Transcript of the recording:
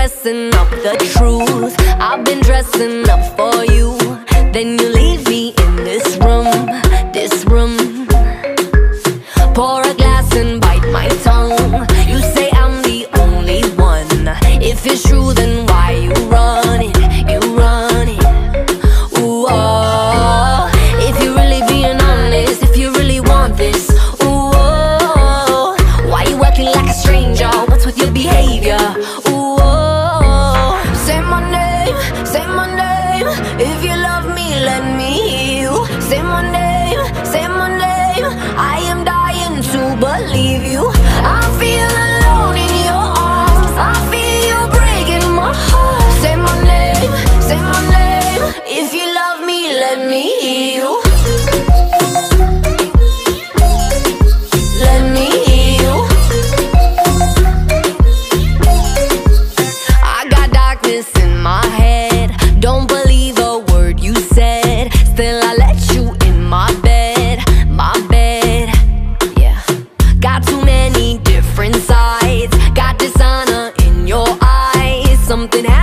dressing up the truth. I've been dressing up for you. Then you time. I something happened.